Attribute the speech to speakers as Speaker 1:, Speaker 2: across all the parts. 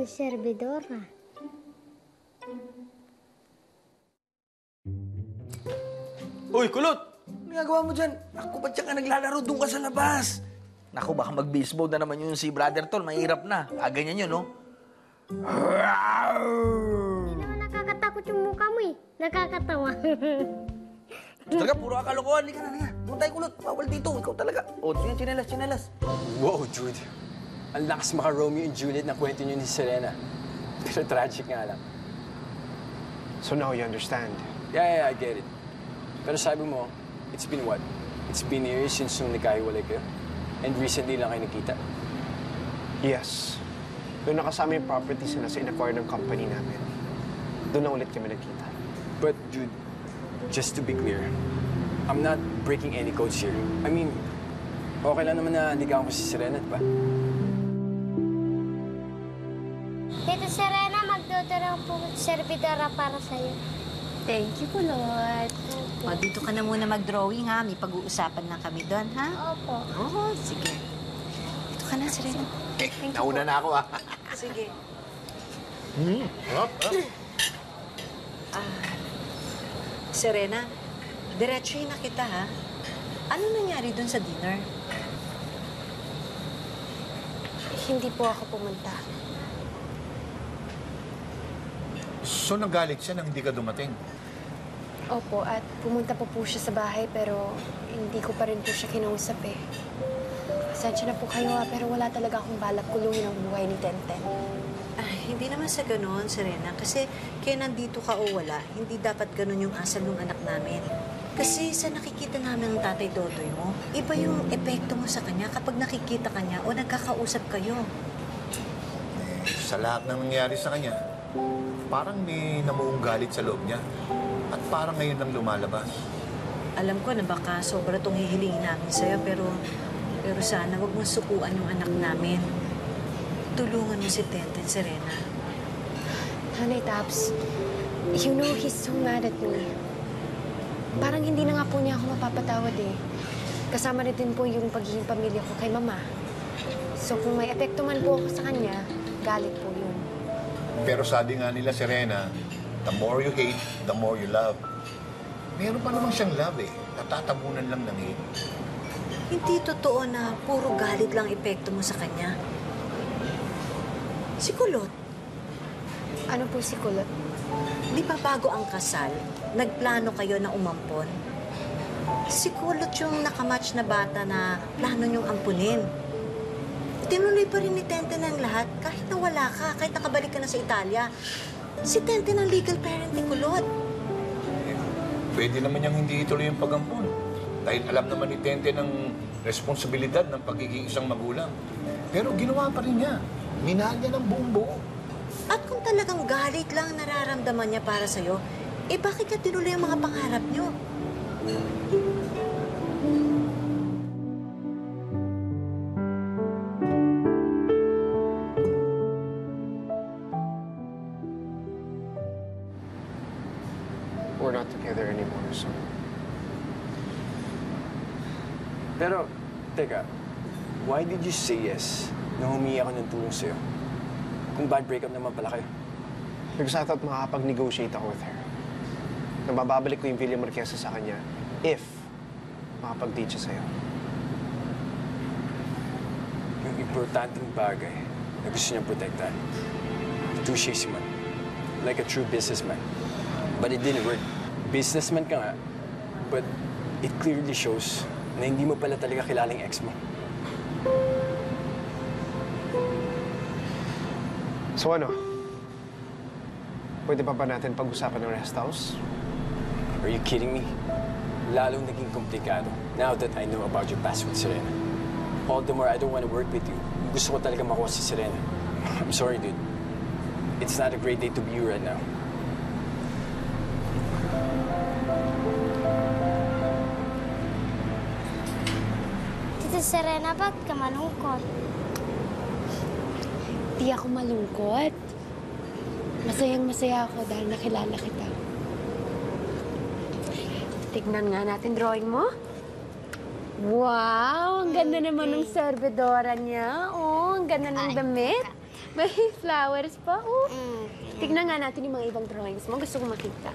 Speaker 1: Ni Servidora?
Speaker 2: Uy, kulot! Ano ginagawa mo dyan? Ako, ba't ka naglalaro? Doon ka sa labas. Naku, baka mag-baseball na naman yun si Brother Tol. Mahirap na. Ah, ganyan yun, no?
Speaker 1: Hindi naman nakakatakot yung mukha mo eh. Nakakatawa.
Speaker 2: Talaga, puro ka kalokohan. Halika na, halika. Doon tayo, kulot. Bawal dito. Ikaw talaga. O, oh, chinelas, chinelas.
Speaker 3: Wow, Jude. Ang lakas maka Romeo and Juliet na kwento niyo ni Serena. Pero tragic nga lang.
Speaker 4: So now you understand.
Speaker 3: Yeah, yeah, I get it. Pero sabi mo, it's been what? It's been years since nung nagkahiwalay kayo? And recently lang kayo nakita?
Speaker 4: Yes. Doon nakasama yung properties na nasa in-acquire ng company namin. Doon na ulit kami nagkita.
Speaker 3: But, Jude, just to be clear, I'm not breaking any codes here. I mean, okay lang naman na ligawan ko si Serena, di ba?
Speaker 1: Serena, magdodoro po Servidora para sa'yo.
Speaker 5: Thank you, Kulot. O, dito ka na muna mag-drawing, ha? May pag-uusapan na kami doon, ha?
Speaker 1: Opo.
Speaker 5: Oo, sige. Dito ka na, Serena.
Speaker 2: Eh, nauna na ako, ah.
Speaker 5: Sige.
Speaker 2: Hmm, harap, harap.
Speaker 5: Serena, diretsuhin na kita, ha? Ano nangyari doon sa dinner?
Speaker 6: Hindi po ako pumunta.
Speaker 7: So nagalit siya nang hindi ka dumating?
Speaker 6: Opo, at pumunta po po siya sa bahay pero hindi ko pa rin po siya kinausap eh. Pasensya na po kayo ah, pero wala talaga akong balak kulungin ang buhay ni Tenten.
Speaker 5: Ah, hindi naman sa ganoon, Serena. Kasi kaya nandito ka o wala, hindi dapat ganun yung asal ng anak namin. Kasi sa nakikita namin ng tatay Dodoy mo, iba yung epekto mo sa kanya kapag nakikita ka niya o nagkakausap kayo.
Speaker 7: Eh, sa lahat ng nangyari sa kanya, parang may namuong galit sa loob niya. At parang ngayon lang lumalabas.
Speaker 5: Alam ko na baka sobra tong hihilingin namin sa'yo, pero, pero sana wag mong sukuan yung anak namin. Tulungan mo si Tenten, Serena.
Speaker 6: Honey Taps, you know he's so mad at me. Parang hindi na nga po niya ako mapapatawad eh. Kasama rin din po yung pagiging pamilya ko kay Mama. So kung may epekto man po ako sa kanya, galit po yun.
Speaker 7: Pero sabi nga nila, Serena, the more you hate, the more you love. Meron pa namang siyang love eh. Natatabunan lang ng hate.
Speaker 5: Hindi totoo na puro galit lang epekto mo sa kanya. Si Kulot,
Speaker 6: Ano po si Kulot?
Speaker 5: di ba bago ang kasal, nagplano kayo na umampon? Si Kulot yung nakamatch na bata na plano niyong ampunin. Tinuloy pa rin ni Tenten ang lahat kahit nawala ka, kahit nakabalik ka na sa Italia. Si Tenten ang legal parent ni Kulot.
Speaker 7: Eh, pwede naman niyang hindi ituloy yung pagampun. Dahil alam naman ni Tente ng responsibilidad ng pagiging isang magulang. Pero ginawa pa rin niya. Minahal niya ng buong buo.
Speaker 5: At kung talagang galit lang nararamdaman niya para sa'yo, eh bakit ka tinuloy ang mga pangarap niyo?
Speaker 3: Why did you say yes nung humingi ako ng tulong sa'yo? Kung bad breakup naman pala kayo.
Speaker 4: Because I thought makakapag-negotiate ako with her. Na mababalik ko yung Villa Marquesa sa kanya if makapag-date siya sa'yo.
Speaker 3: Yung importanteng bagay na gusto niyang protektahan. Touche si man. Like a true businessman. But it didn't work. Businessman ka nga, but it clearly shows na hindi mo pala talaga kilala yung ex mo.
Speaker 4: So ano? Pwede pa ba natin pag-usapan ng rest house?
Speaker 3: Are you kidding me? Lalong naging komplikado now that I know about your past with Serena. All the more I don't want to work with you. Gusto ko talaga makuha si Serena. I'm sorry, dude. It's not a great day to be you right now.
Speaker 1: Tita Serena, ba't ka malungkot?
Speaker 6: Di ako malungkot. Masayang masaya ako dahil nakilala kita. Tignan nga natin drawing mo. Wow! Ang ganda naman ng servidora niya. Oh, ang ganda ng damit. May flowers pa. Oh. Tignan nga natin yung mga ibang drawings mo. Gusto ko makita.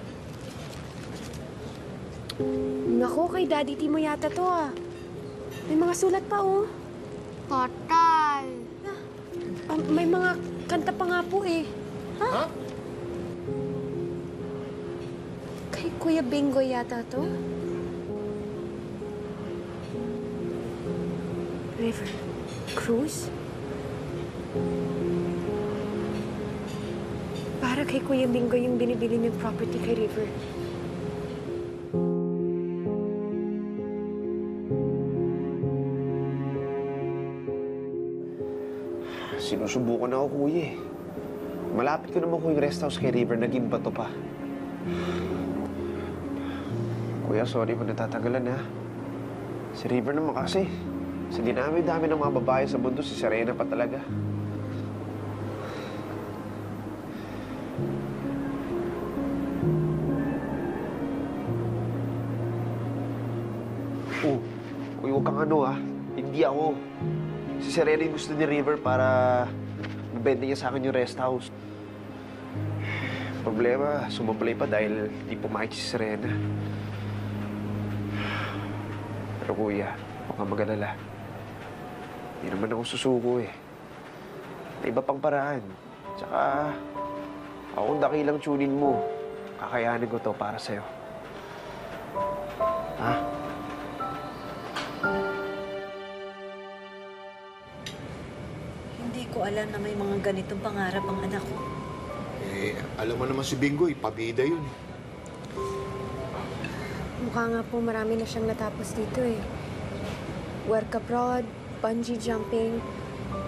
Speaker 6: Naku, kay Daddy Timo yata to ah. May mga sulat pa oh.
Speaker 1: Total.
Speaker 6: Ah, may mga kanta pa nga po eh.
Speaker 7: Ha?
Speaker 6: Kay Kuya Bingo yata to. River Cruise? Para kay Kuya Bingo yung binibili niyong property kay River.
Speaker 4: Sinusubukan ako, kuya eh. Malapit ko naman ko yung rest house kay River, naging bato pa. Kuya, sorry kung natatagalan ha. Si River naman kasi. Sa dinami-dami ng mga babae sa mundo, si Serena pa talaga. Oh, kuya, huwag kang ano ha. Hindi ako. Si Serena yung gusto ni River para mabenta niya sa akin yung rest house. Problema, sumablay pa dahil di pumayag si Serena. Pero kuya, huwag kang mag-alala. Hindi naman ako susuko eh. May iba pang paraan. Tsaka, ako kung dakilang tunin mo, kakayanin ko to para sa'yo.
Speaker 5: Alam na may mga ganitong pangarap ang anak ko.
Speaker 7: Eh, alam mo naman si Bingo, ipabida yun.
Speaker 6: Mukha nga po marami na siyang natapos dito eh. Work abroad, bungee jumping,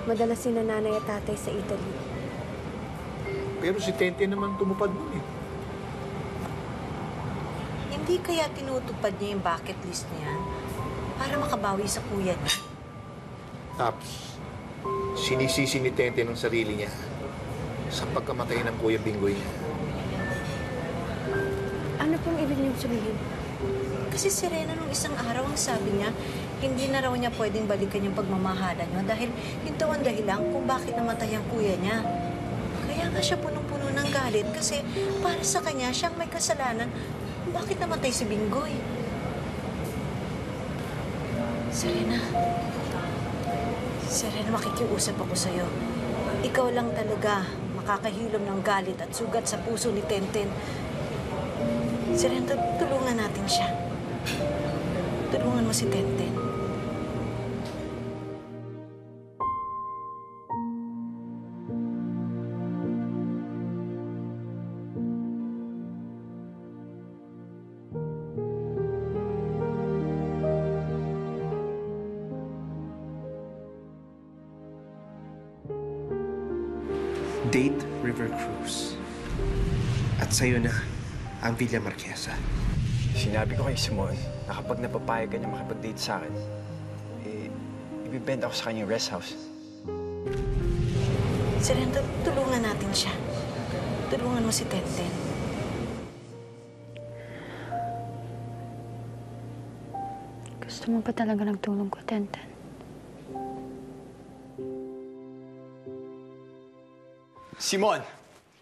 Speaker 6: madalas si nanay at tatay sa Italy.
Speaker 7: Pero si Tente naman tumupad nun eh.
Speaker 5: Hindi kaya tinutupad niya yung bucket list niya para makabawi sa kuya niya.
Speaker 7: Tapos, sinisisi ni Tente ng sarili niya sa pagkamatay ng Kuya Bingoy.
Speaker 6: Ano pong ibig niyong sabihin?
Speaker 5: Kasi si Rena nung isang araw ang sabi niya, hindi na raw niya pwedeng balikan yung pagmamahalan niyo dahil ito ang dahilan kung bakit namatay ang kuya niya. Kaya nga siya punong-puno ng galit kasi para sa kanya siyang may kasalanan kung bakit namatay si Bingoy. Serena, Serena, makikiusap ako sa'yo. Ikaw lang talaga makakahilom ng galit at sugat sa puso ni Tenten. Serena, tulungan natin siya. Tulungan mo si Tenten.
Speaker 4: Date River Cruise. At sa'yo na ang Villa Marquesa.
Speaker 3: Sinabi ko kay Simon na kapag napapayag ka niya makipag-date sa akin, eh, ibibenta ko sa kanya yung rest house.
Speaker 5: Serena, tulungan natin siya. Tulungan mo si Tenten.
Speaker 6: Gusto mo ba talaga ng tulong ko, Tenten?
Speaker 3: Simon,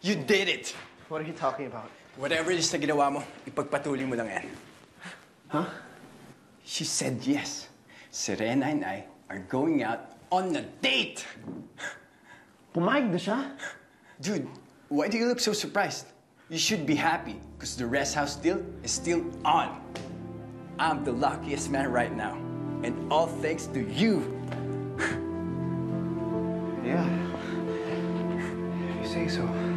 Speaker 3: you did it!
Speaker 4: What are you talking about?
Speaker 3: Whatever it is na ginawa mo, ipagpatuloy mo lang yan.
Speaker 4: Huh?
Speaker 3: She said yes. Serena and I are going out on a date!
Speaker 4: Pumayag na siya?
Speaker 3: Dude, why do you look so surprised? You should be happy, because the rest house deal is still on. I'm the luckiest man right now, and all thanks to you.
Speaker 4: say so.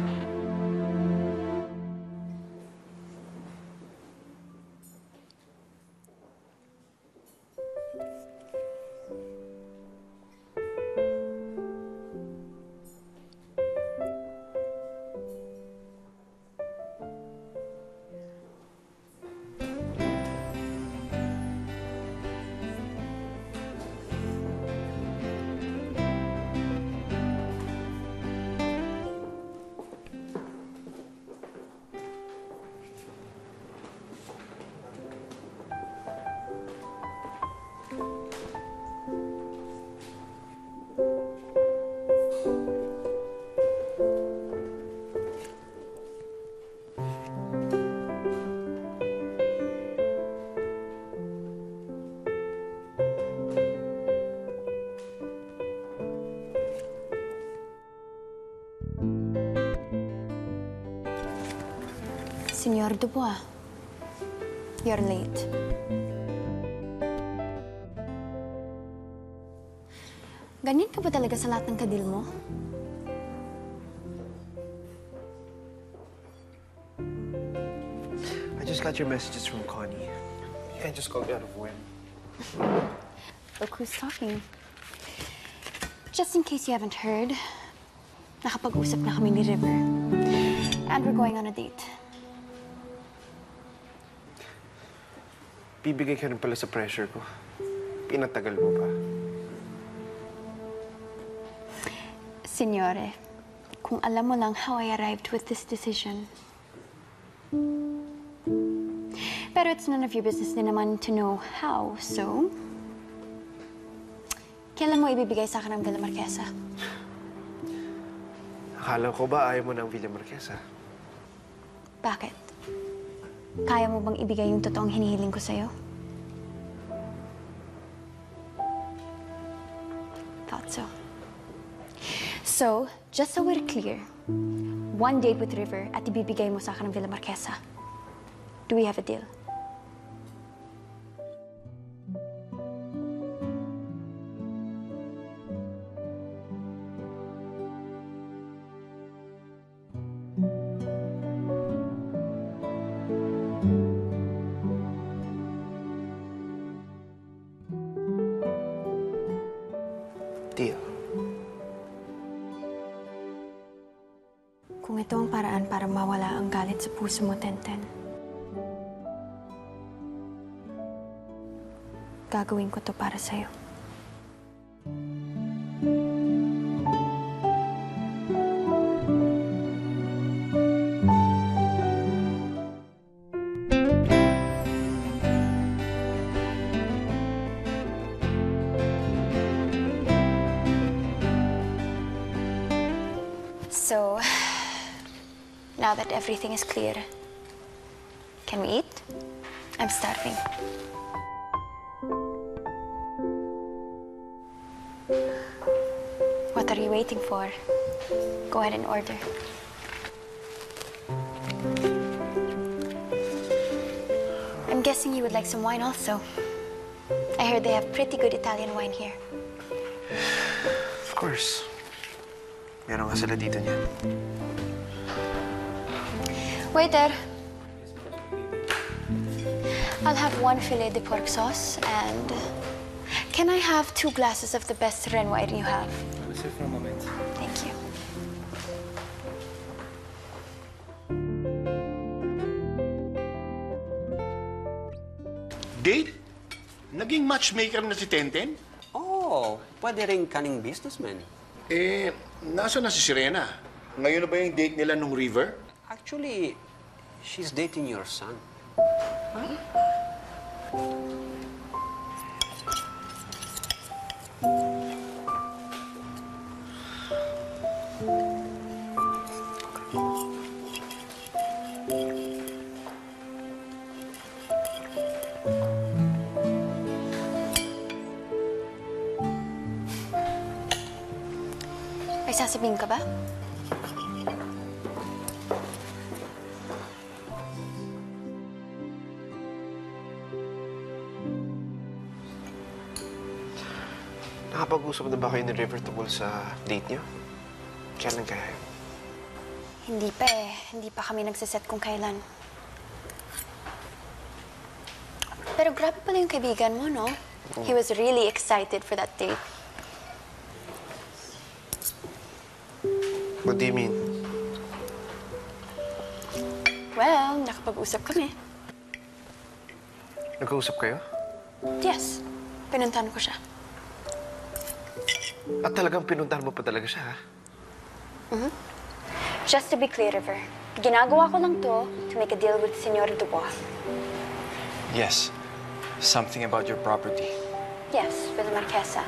Speaker 8: Senyor Dubois, you're late. Ganyan ka ba talaga sa lahat ng kadil mo?
Speaker 4: I just got your messages from Connie. You can't just call me out of whim.
Speaker 8: Look who's talking. Just in case you haven't heard, nakapag-usap na kami ni River. And we're going on a date.
Speaker 4: Bibigay ka rin pala sa pressure ko. Pinatagal mo pa.
Speaker 8: Signore, kung alam mo lang how I arrived with this decision. Pero it's none of your business din naman to know how, so... Kailan mo ibibigay sa akin ang Villa Marquesa?
Speaker 4: Akala ko ba ayaw mo ng Villa Marquesa?
Speaker 8: Bakit? Kaya mo bang ibigay yung totoong hinihiling ko sa'yo? Thought so. So, just so we're clear, one date with River at ibibigay mo sa akin ng Villa Marquesa. Do we have a deal? Galit sa puso mo, Tenten. Gagawin ko to para sa'yo. So, now that everything is clear, can we eat? I'm starving. What are you waiting for? Go ahead and order. I'm guessing you would like some wine also. I heard they have pretty good Italian wine here.
Speaker 4: Of course. Meron sila dito niyan.
Speaker 8: Waiter. I'll have one filet de pork sauce and can I have two glasses of the best red wine you have?
Speaker 3: for a moment.
Speaker 8: Thank you.
Speaker 7: Date? Naging matchmaker na si Tenten?
Speaker 9: Oh, pwede rin kaning businessman.
Speaker 7: Eh, nasa na si Sirena? Ngayon na ba yung date nila nung River?
Speaker 9: Actually, she's dating your son.
Speaker 8: May sasabihin ka ba?
Speaker 4: Nakapag-usap na ba kayo ni River tungkol sa date niyo? Kailan kaya yun?
Speaker 8: Hindi pa eh. Hindi pa kami nagsiset kung kailan. Pero grabe pala yung kaibigan mo, no? He was really excited for that date.
Speaker 4: What do you mean?
Speaker 8: Well, nakapag-usap kami.
Speaker 4: Nag-uusap kayo?
Speaker 8: Yes. Pinuntahan ko siya.
Speaker 4: At talagang pinuntahan mo pa talaga siya, ha?
Speaker 8: Just to be clear, River, ginagawa ko lang to to make a deal with Senor Dubois.
Speaker 3: Yes. Something about your property.
Speaker 8: Yes, Villa Marquesa.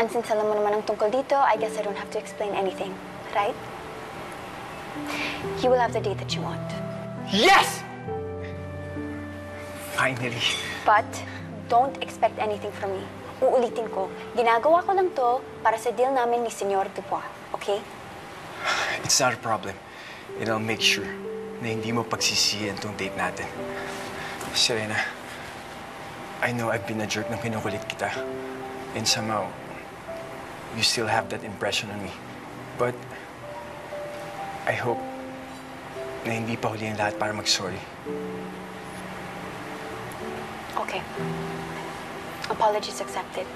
Speaker 8: And since alam mo naman ang tungkol dito, I guess I don't have to explain anything, right? You will have the date that you want.
Speaker 3: Yes! Finally.
Speaker 8: But don't expect anything from me. Uulitin ko, ginagawa ko lang to para sa deal namin ni Senor Dubois, okay?
Speaker 3: It's not a problem. And I'll make sure na hindi mo pagsisiyan tong date natin. Serena, I know I've been a jerk nang kinukulit kita. And somehow, you still have that impression on me. But, I hope na hindi pa huli ang lahat para mag-sorry.
Speaker 8: Okay. Apologies accepted.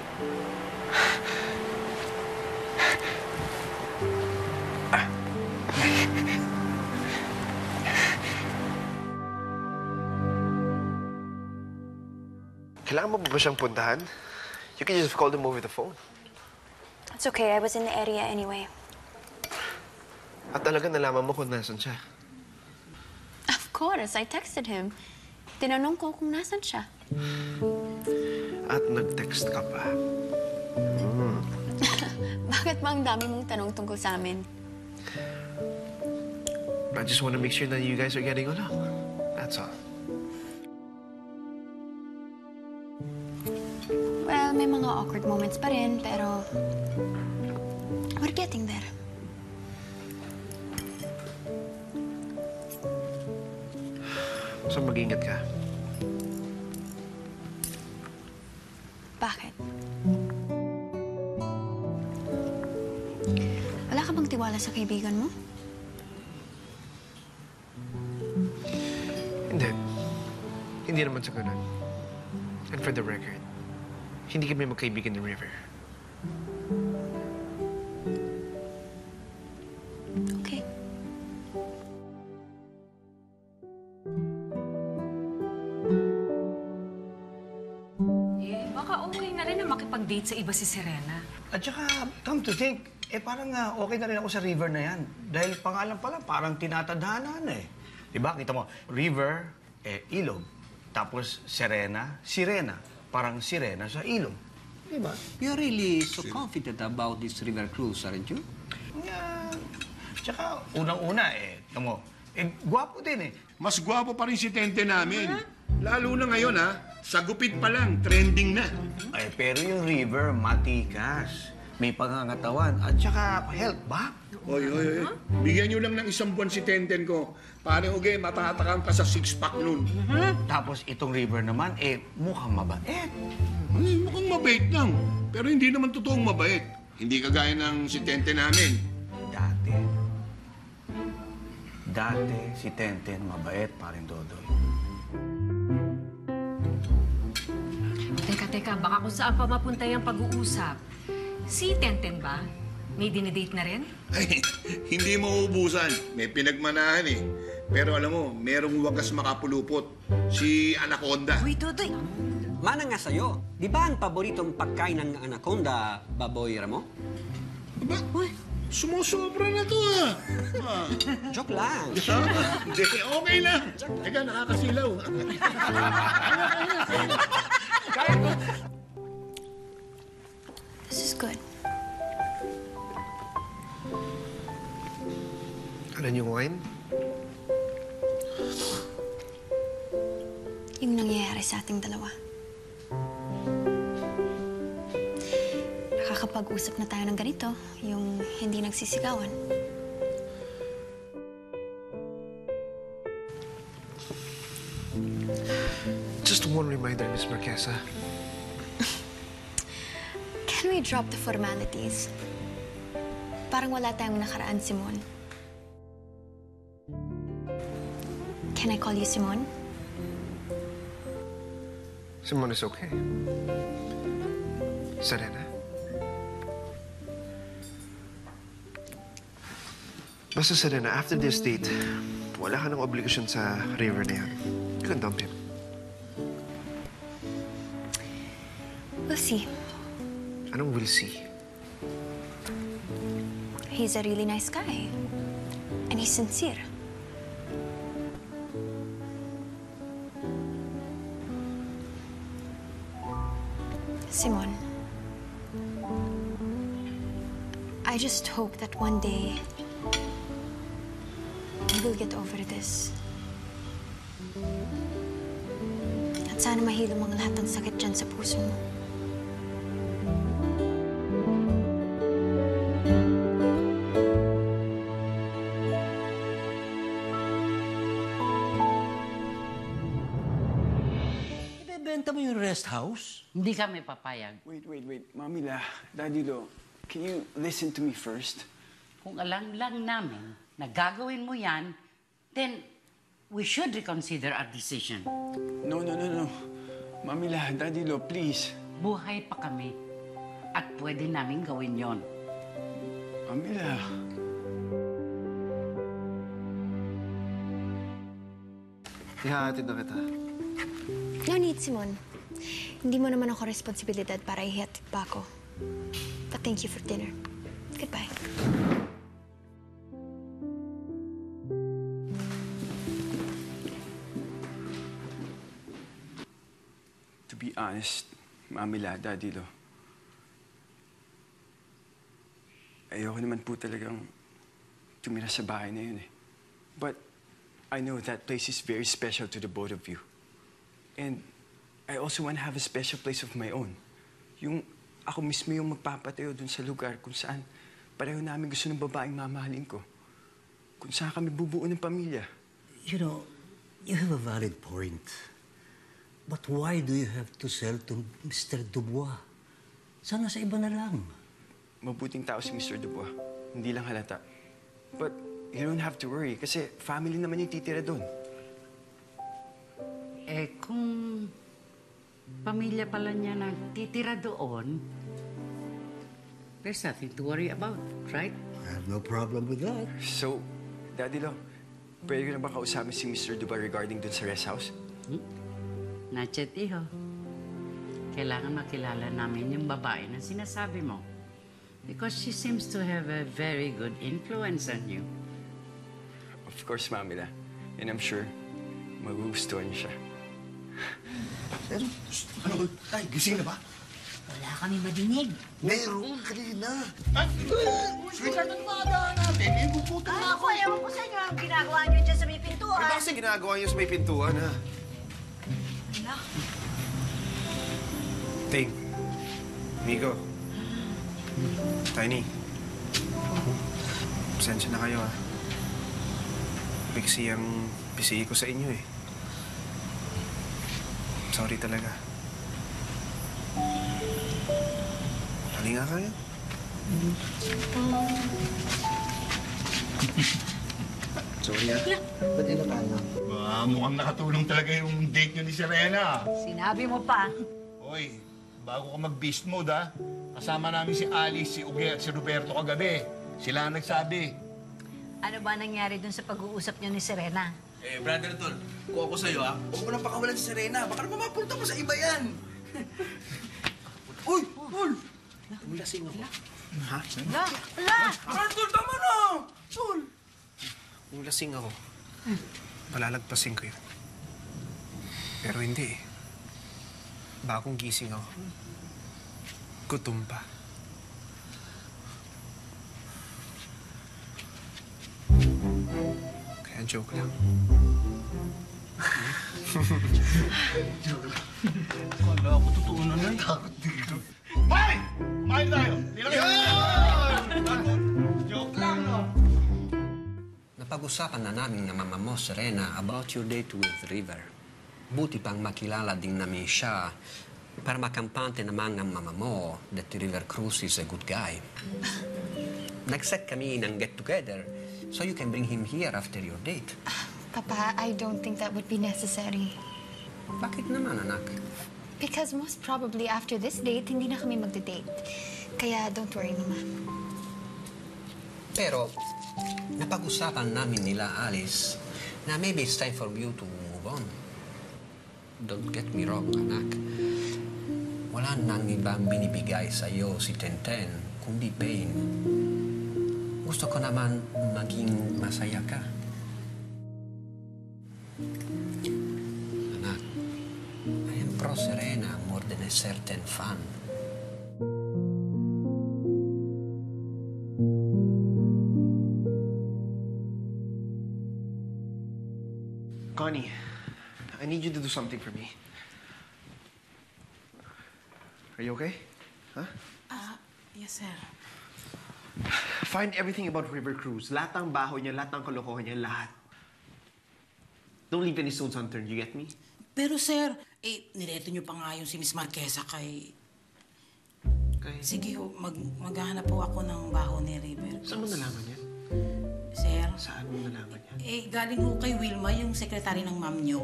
Speaker 4: Kailangan mo ba ba siyang puntahan? You can just call them over the phone.
Speaker 8: It's okay. I was in the area anyway.
Speaker 4: At talaga nalaman mo kung nasan siya.
Speaker 8: Of course. I texted him. Tinanong ko kung nasan siya.
Speaker 4: At nag-text ka pa.
Speaker 8: Bakit ba ang dami mong tanong tungkol sa amin?
Speaker 4: I just want to make sure that you guys are getting along. That's all.
Speaker 8: Well, may mga awkward moments pa rin, pero... We're getting there.
Speaker 4: So mag-ingat ka.
Speaker 8: Bakit? Wala ka bang tiwala sa kaibigan mo?
Speaker 4: Hindi. Hindi naman sa ganun. And for the record, hindi kami magkaibigan ni River.
Speaker 10: Iba si Serena.
Speaker 11: At saka, come to think, eh parang nga okay na rin ako sa river na yan. Dahil pangalan pala, parang tinatadhana na eh. Diba? Kita mo, river, eh, ilog. Tapos Serena, sirena. Parang sirena sa ilog. Diba?
Speaker 9: You're really so confident about this river cruise, aren't you?
Speaker 11: Nga. Tsaka, unang-una eh, kita mo, eh, gwapo din eh.
Speaker 7: Mas gwapo pa rin si Tente namin. Lalo na ngayon, ha? Sa gupit pa lang, trending na.
Speaker 11: Eh, pero yung river, matikas. May pangangatawan. At saka, health ba?
Speaker 7: Oy, oy, oy. Bigyan nyo lang ng isang buwan si Tenten ko. Pare, okay, matatakam ka sa six-pack nun.
Speaker 11: Tapos itong river naman, eh, mukhang mabait.
Speaker 7: Ay, mukhang mabait lang. Pero hindi naman totoong mabait. Hindi kagaya ng si Tente namin.
Speaker 11: Dati. Dati si Tenten mabait, parin Dodoy.
Speaker 10: Teka, teka, baka kung saan pa mapunta yung pag-uusap. Si Tenten ba? May dinidate na rin?
Speaker 7: Ay, hindi mauubusan. May pinagmanahan eh. Pero alam mo, merong wagas makapulupot. Si Anaconda.
Speaker 9: Uy, Totoy! Mana nga sa'yo. Di ba ang paboritong pagkain ng anaconda, baboy Ramo?
Speaker 7: Aba, sumusobra na to ah. ah.
Speaker 9: Joke lang.
Speaker 7: Hindi, okay lang. Teka, nakakasilaw.
Speaker 8: This is good.
Speaker 4: Ano yung wine?
Speaker 8: Yung nangyayari sa ating dalawa. Nakakapag-usap na tayo ng ganito, yung hindi nagsisigawan.
Speaker 4: One reminder, Miss Marquesa.
Speaker 8: Can we drop the formalities? Parang wala tayong nakaraan, Simon. Can I call you Simon?
Speaker 4: Simone is okay. Serena? Basta Serena, after this date, wala ka ng obligasyon sa river na yan. You can dump him.
Speaker 8: See.
Speaker 4: Anong we'll see?
Speaker 8: He's a really nice guy. And he's sincere. Simon, I just hope that one day you will get over this. At sana mahilo mo ang lahat ng sakit dyan sa puso mo.
Speaker 12: Mo yung rest house?
Speaker 13: Hindi kami papayag.
Speaker 3: Wait, wait, wait. Mami La, Daddy Lo, can you listen to me first?
Speaker 13: Kung alam lang namin na gagawin mo yan, then we should reconsider our decision.
Speaker 3: No, no, no, no. Mami La, Daddy Lo, please.
Speaker 13: Buhay pa kami at pwede namin gawin yon.
Speaker 3: Mami La.
Speaker 4: Ihahatid na kita.
Speaker 8: No need, Simon. Hindi mo naman ako responsibilidad para ihatid pa ako. But thank you for dinner. Goodbye.
Speaker 3: To be honest, Mami La, Daddy Lo, ayoko naman po talagang tumira sa bahay na yun eh. But I know that place is very special to the both of you. And I also want to have a special place of my own. Yung ako mismo yung magpapatayo dun sa lugar kung saan pareho namin gusto ng babaeng mamahalin ko. Kung saan kami bubuo ng pamilya.
Speaker 12: You know, you have a valid point. But why do you have to sell to Mr. Dubois? Sana sa iba na lang.
Speaker 3: mabuting tao si Mr. Dubois. Hindi lang halata. But you don't have to worry kasi family naman yung titira doon.
Speaker 13: Eh, kung pamilya pala niya na titira doon, there's nothing to worry about, right?
Speaker 12: I have no problem with that.
Speaker 3: So, Daddy Lo, pwede ko na ba kausapin si Mr. Dubois regarding doon sa rest house?
Speaker 13: Not yet, iho. Kailangan makilala namin yung babae na sinasabi mo. Because she seems to have a very good influence on you.
Speaker 3: Of course, Mamila. And I'm sure magugustuhan niya siya.
Speaker 11: Pero, ano, tay, gising na ba?
Speaker 12: Wala kami madinig.
Speaker 11: Meron kanina.
Speaker 1: Sweetheart, ano ba natin? Eh, na ako. Ewan ko sa inyo ang ginagawa niyo dyan sa may pintuan.
Speaker 4: Ano kasi ginagawa niyo sa may pintuan, ha?
Speaker 11: Ting. Migo. Tiny. Pasensya na kayo, ha. Piksi ang pisihi ko sa inyo, eh. Sorry talaga. Halika kayo. Sorry, ha. Ba't yun na tayo?
Speaker 7: Ah, mukhang nakatulong talaga yung date nyo ni Serena.
Speaker 5: Sinabi mo pa.
Speaker 7: Hoy, bago ka mag-beast mode, ha? Kasama namin si Alice, si Uge at si Roberto kagabi. Sila ang nagsabi.
Speaker 5: Ano ba nangyari dun sa pag-uusap niyo ni Serena?
Speaker 2: Eh, brother Tol, kung ako sa'yo, ha, huwag mo nang pakawalan si Serena. Baka naman mapunta mo sa iba yan. Uy! Tol! Lasing ako.
Speaker 11: Ha?
Speaker 5: La! La!
Speaker 2: Brother Tol, tama na! Tol!
Speaker 11: Kung lasing ako, palalagpasin ko yun. Pero hindi eh. Bagong gising ako. Gutom pa. Kaya joke lang.
Speaker 2: Kala ko totoo na na. Takot dito.
Speaker 7: Hoy! Kumain tayo! Hindi lang
Speaker 2: Joke lang, no?
Speaker 9: Napag-usapan na namin na mama mo, Serena, about your date with River. Buti pang makilala din namin siya para makampante naman ang mama mo that River Cruz is a good guy. Nag-set kami ng get-together so you can bring him here after your date.
Speaker 8: Papa, I don't think that would be necessary.
Speaker 9: Bakit naman, anak?
Speaker 8: Because most probably after this date, hindi na kami magde-date. Kaya don't worry, Mama.
Speaker 9: Pero, napag-usapan namin nila, Alice, na maybe it's time for you to move on. Don't get me wrong, anak. Wala nang ibang binibigay sa iyo si Tenten, kundi pain. Gusto ko naman maging masaya ka. Anak, I am pro Serena more than a certain fan.
Speaker 4: Connie, I need you to do something for me. Are you okay? Huh?
Speaker 14: Yes, sir.
Speaker 4: Find everything about River Cruz. Lahat ng baho niya, lahat ng kalokohan niya, lahat. Don't leave any stones unturned, you get me?
Speaker 14: Pero sir, eh, nireto niyo pa nga yung si Miss Marquesa kay... Sige ho, mag, maghahanap po ako ng baho ni River.
Speaker 4: Saan mo nalaman yan?
Speaker 14: Sir?
Speaker 4: Saan mo nalaman yan?
Speaker 14: Eh, galing ho kay Wilma, yung sekretary ng ma'am niyo.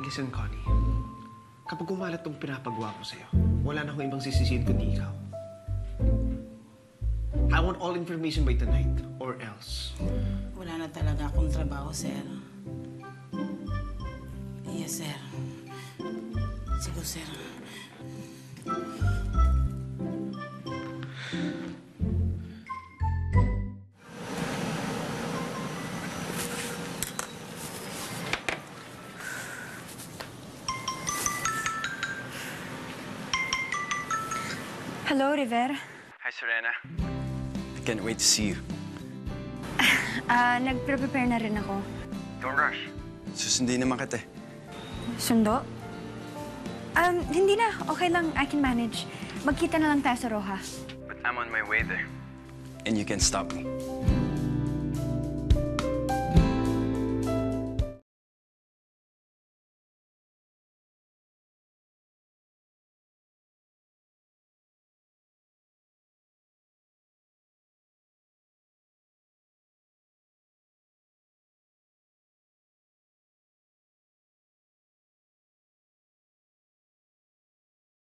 Speaker 4: Listen, Connie. Kapag kumalat tong pinapagawa ko sa'yo, wala na akong ibang sisisihin kundi ikaw. I want all information by tonight, or else.
Speaker 14: Wala na talaga akong trabaho, sir. Yes, sir. Sige, sir.
Speaker 8: Hello, River.
Speaker 3: Hi, Serena. Can't wait to see you.
Speaker 8: Ah, nagpre-prepare na rin ako.
Speaker 3: Don't rush. Susundin naman kita eh.
Speaker 8: Sundo? Um, hindi na. Okay lang. I can manage. Magkita na lang tayo sa Roja.
Speaker 3: But I'm on my way there. And you can stop me.